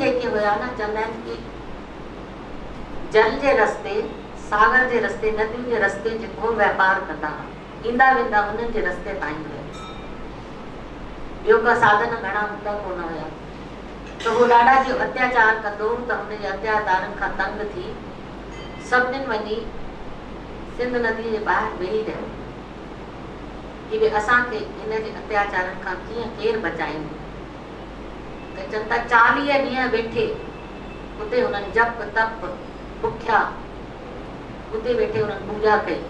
जेके हुया न चवंदा आहिनि की जल जे रस्ते, सागर जे रस्ते नदियुनि जे रस्ते जेको वापार कंदा हुआ ईंदा वेंदा उन्हनि जे रस्ते ताईं हुया ॿियो का साधन घणा हूंदा कोन हुया त उहो ॾाढा जो अत्याचार कंदो त हुनजे अत्याचारनि खां तंग थी। सभिनीनि वञी सिंध नदीअ जे ॿाहिरि वेही रहियो की भई असांखे हिन जे अत्याचारनि खां केरु बचाईंदो त था चालीह ॾींहं वेठे उते हुननि जप तप बुखिया उते वेठे हुननि पूॼा कई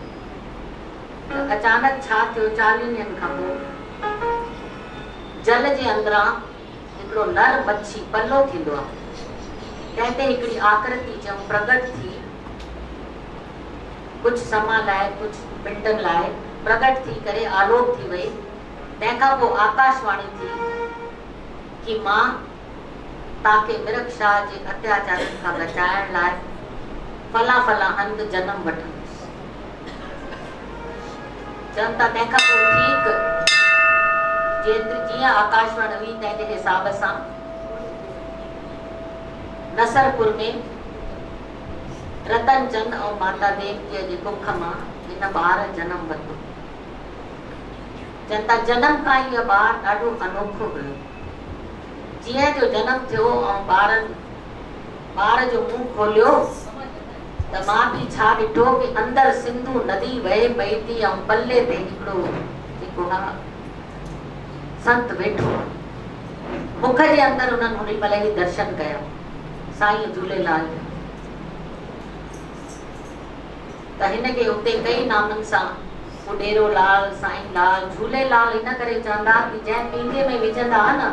अचानक छा थियो चालीह ॾींहंनि खां पोइ जल जे अंदरां हिकिड़ो नर मच्छी पलो थींदो आहे तंहिं ते हिकिड़ी आकृति चऊं प्रगट थी कुझु समय लाइ कुझु मिंटनि लाइ प्रगट थी करे आलोक थी वई तंहिंखां पोइ आकाशवाणी थी कि माँ तव्हांखे मिरख शाह जे अत्याचारनि खां बचाइण लाइ फला फला हंधि जनम वठंदुसि। चवनि था तंहिंखां पोइ ठीकु। जेतिरी जीअं आकाशवाणी हुई तंहिंजे हिसाब सां। नसरपुर में रतन चंद ऐं माता देवकीअ जे कुख माँ हिन ॿार जनम वरितो। चवनि था जनम खां इहो ॿार ॾाढो अनोखो हुयो। जीअं जो जनम थियो ॿार जो मुंहुं खोलियो, त माँ बि छा ॾिठो की अंदरि सिंधू नदी वहे पई थी ऐं पल्ले ते हिकिड़ो जेको आहे संत वेठो। मुख जे अंदरि उन्हनि हुन महिल ई दर्शन कया, साईं झूलेलाल त हिनखे उते कई नामनि सां उडेरो लाल, साईं लाल, झूलेलाल, इन करे चवंदा कि जंहिं पींगे में विझंदा न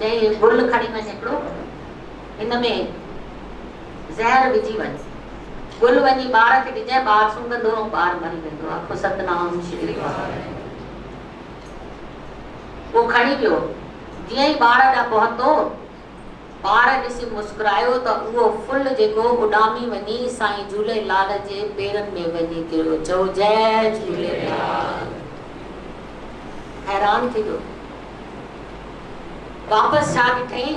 चई गुल खणी वञ हिकिड़ो ज़हर विझी वञ। गुल वञी, ॿार खे ॾिजांइ ॿार सुंघंदो ऐं मरी वेंदो। आखो सतनाम श्री पोइ खणी वियो जीअं ई ॿार ॾांहुं पहुतो, ॿार ॾिसी मुस्कुरायो त उहो फुल जेको उॾामी वञी साईं झूलेलाल जे पेरनि में वञी किरियो चओ जय झूलेलाल। हैरान थी वियो। वापसि छा ॾिठई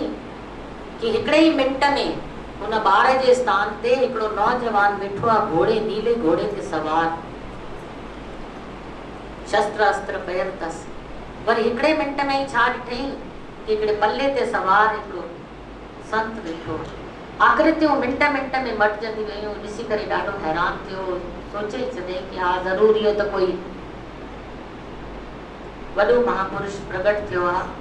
कि हिकिड़े ई मिंट में हुन ॿार जे स्थान ते हिकिड़ो नौजवान वेठो आहे घोड़े, नीले घोड़े ते सवार। शस्त्र अस्त्र पयल अथसि वरी हिकिड़े मिंट में ई छा ॾिठई कि हिकिड़े पल्ले ते सवार हिकिड़ो संत वेठो। आकृतियूं मिंट मिंट में मटिजंदी वियूं ॾिसी करे ॾाढो हैरान थियो। सोचे छॾे कि हा, ज़रूरु इहो त कोई वॾो महापुरुष प्रगट थियो आहे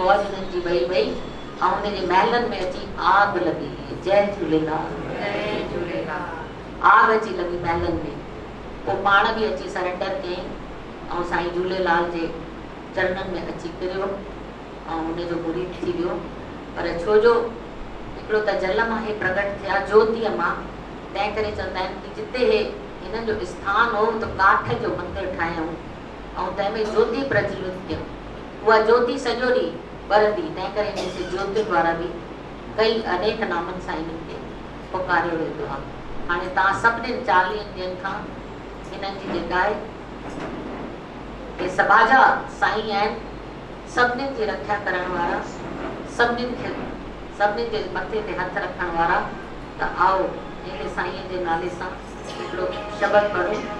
फ़ौज हिननि जी वही वई ऐं हुनजे महलनि में अची आग लॻी जय झूलेलाल। जय झूलेलाल। आग अची लॻी महलनि में। पोइ पाण बि अची सरेंडर कयईं। ऐं साईं झूलेलाल जे चरणनि में अची किरियो ऐं हुनजो मुरीद थी वियो। पर छो जो हिकिड़ो त जल माँ हे प्रगट थिया ज्योतिअ माँ। तंहिं करे चवंदा आहिनि कि जिते हे हिननि जो स्थान हो त काठ जो मंदरु ठाहियऊं। ऐं तंहिंमें ज्योति प्रज्वलित कयूं उहा ज्योति सॼो ॾींहुं ॿरंदी तंहिं करे हिन खे ज्योति द्वारा बि कई अनेक नामनि सां हिननि खे पुकारियो वेंदो आहे हाणे तव्हां सभिनीनि चालीहनि ॾींहंनि खां हिननि जी जेका आहे हे सभाजा साईं आहिनि सभिनीनि जी रक्षा करण मथे ते हथु रखण वारा त आओ अहिड़े साईं जे नाले सां हिकिड़ो शब्द पढ़ो।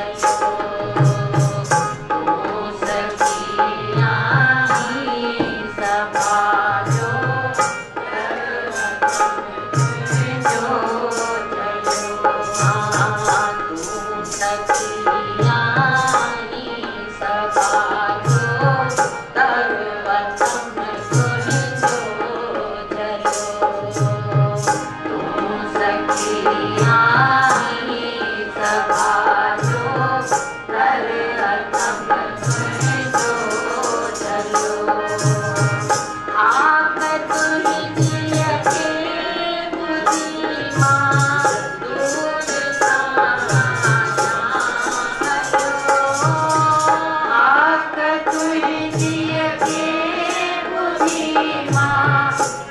बुद्धिमान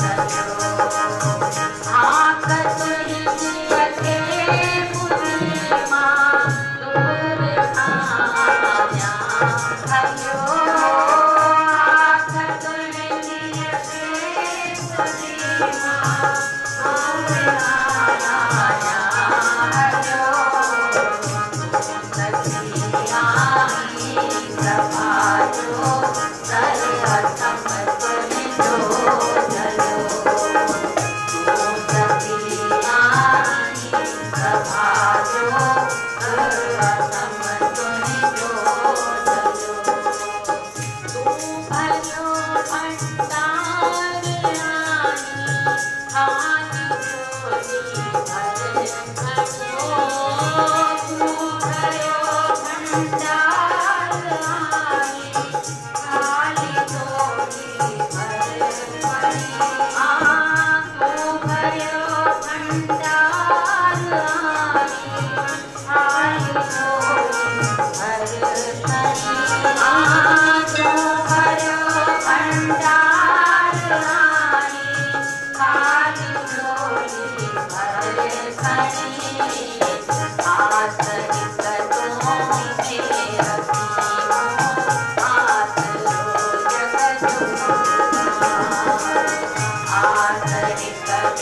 Thank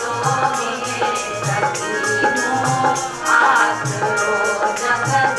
you.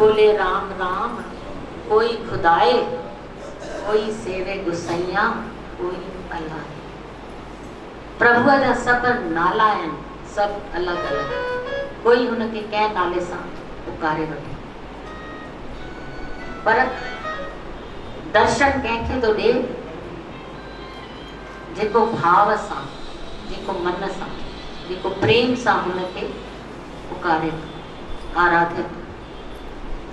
बोले, राम राम, कोई खुदाए, कोई सेवे गुसैया, कोई अल्लाह प्रभु जा सब नाला आहिनि सभु अलॻि अलॻि कोई हुनखे कंहिं नाले सां पुकारे वठे पर दर्शन कंहिंखे थो ॾिए जेको भाव सां जेको मन सां जेको प्रेम सां हुनखे पुकारे। आराधित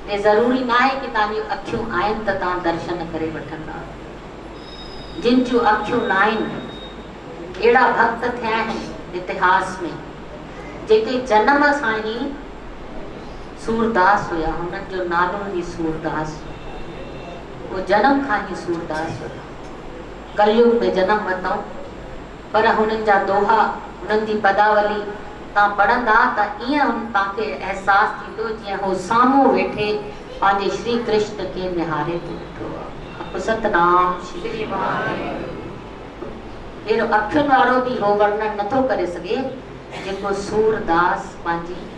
ये ज़रूरी ना आहे की तव्हांजूं अखियूं आहिनि त तव्हां दर्शन करे वठंदा। जिन जूं अखियूं न आहिनि अहिड़ा भक्त थिया आहिनि इतिहास में, जेके जनम सां ई सूरदास हुया, हुननि जो नालो ई सूरदास। उहो जनम खां ई सूरदास हुया। कलयुग में जनम वरितऊं, पर हुननि जा दोहा, हुननि जी पदावली तव्हां पढ़ंदा त हू साम्हूं वेठे श्री कृष्ण के निहारे थो वेठो सतनाम श्री हो वर्णन नथो करे सूरदास पंहिंजी